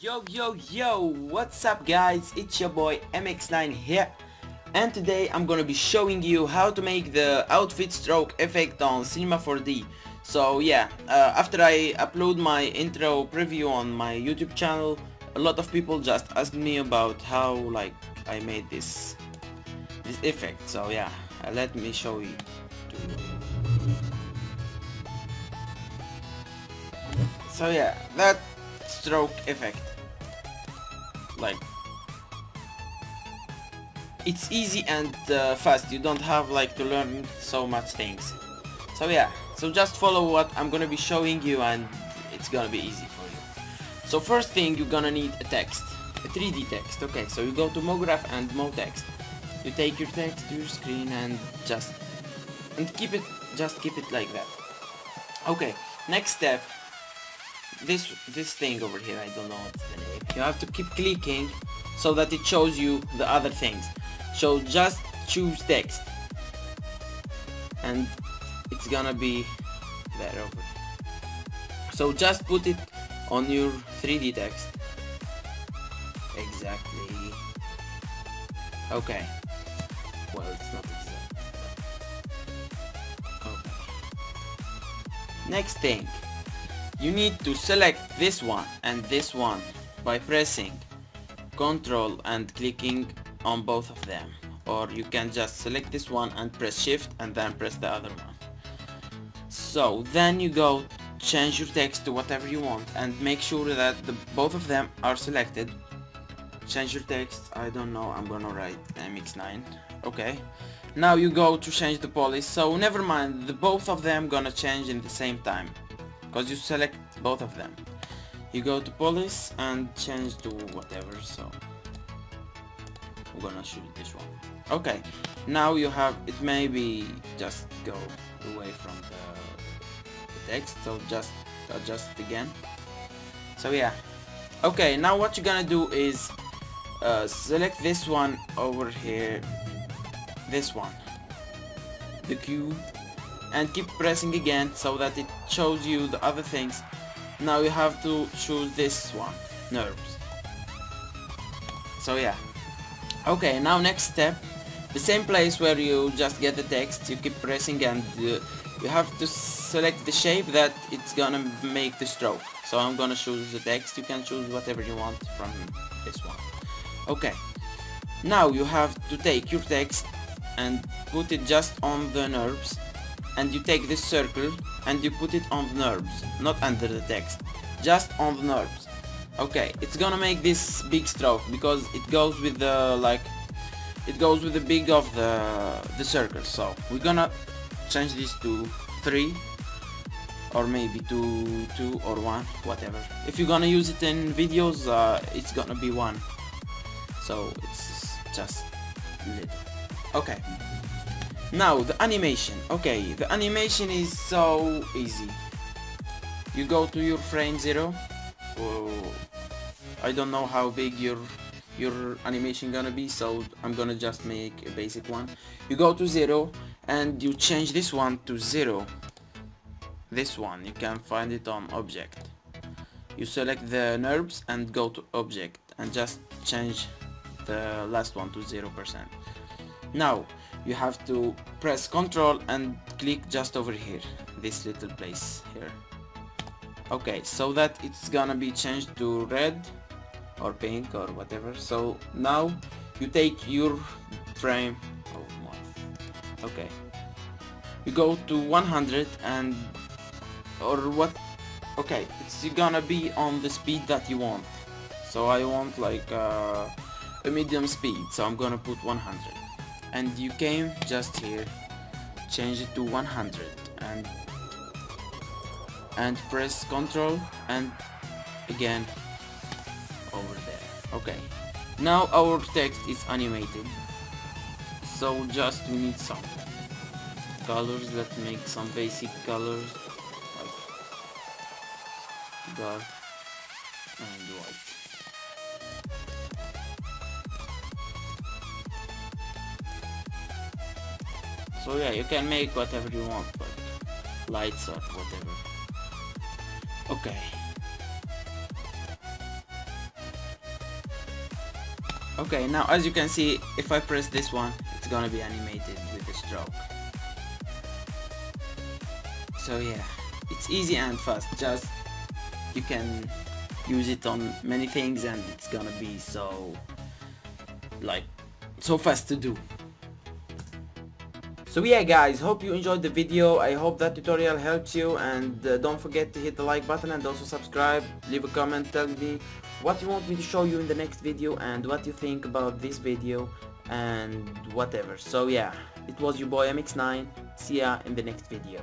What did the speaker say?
Yo yo yo, what's up guys? It's your boy MX9 here and today I'm gonna be showing you how to make the outfit stroke effect on Cinema 4D. So yeah, uh, after I upload my intro preview on my YouTube channel, a lot of people just asked me about how like I made this this effect. So yeah, uh, let me show you. So yeah, that stroke effect. Like it's easy and uh, fast. You don't have like to learn so much things. So yeah, so just follow what I'm gonna be showing you and it's gonna be easy for you. So first thing you're gonna need a text, a 3D text. Okay, so you go to MoGraph and MoText. You take your text to your screen and just and keep it, just keep it like that. Okay, next step. This this thing over here, I don't know what's the name. You have to keep clicking so that it shows you the other things. So just choose text. And it's gonna be there over. So just put it on your 3d text. Exactly. Okay. Well it's not exact. Okay. Next thing you need to select this one and this one by pressing control and clicking on both of them. Or you can just select this one and press shift and then press the other one. So then you go change your text to whatever you want and make sure that the both of them are selected. Change your text. I don't know. I'm gonna write mx9 okay. Now you go to change the policy so never mind. The both of them gonna change in the same time because you select both of them. You go to police and change to whatever so we're gonna shoot this one. Okay now you have it maybe just go away from the, text so just adjust again. So yeah. Okay now what you're gonna do is uh, select this one over here. This one. The cube and keep pressing again so that it shows you the other things. Now you have to choose this one NURBS. so yeah. Okay now next step. The same place where you just get the text you keep pressing and uh, you have to select the shape that it's gonna make the stroke. So I'm gonna choose the text. You can choose whatever you want from this one. Okay. Now you have to take your text and put it just on the NURBS and you take this circle and you put it on the NURBS, not under the text just on the NURBS. okay it's gonna make this big stroke because it goes with the like it goes with the big of the the circle. So we're gonna change this to 3 or maybe two, 2 or 1 whatever. If you're gonna use it in videos uh, it's gonna be 1 so it's just little. Okay now the animation. Okay the animation is so easy. You go to your frame 0 I don't know how big your your animation gonna be so I'm gonna just make a basic one. You go to 0 and you change this one to 0 this one you can find it on object. You select the NURBS and go to object and just change the last one to 0% now you have to press ctrl and click just over here this little place here. Okay so that it's gonna be changed to red or pink or whatever. So now you take your frame. Oh my. Okay. You go to 100 and or what? Okay it's gonna be on the speed that you want. So I want like uh, a medium speed so I'm gonna put 100 and you came just here change it to 100 and and press ctrl and again over there. Okay. Now our text is animated so just we need some colors. Let's make some basic colors like dark and white so yeah you can make whatever you want but lights or whatever. Okay. Okay now as you can see if I press this one it's gonna be animated with a stroke. So yeah it's easy and fast just you can use it on many things and it's gonna be so like so fast to do so yeah guys hope you enjoyed the video. I hope that tutorial helps you. And uh, don't forget to hit the like button and also subscribe. Leave a comment tell me what you want me to show you in the next video and what you think about this video and whatever. So yeah it was your boy MX9 see ya in the next video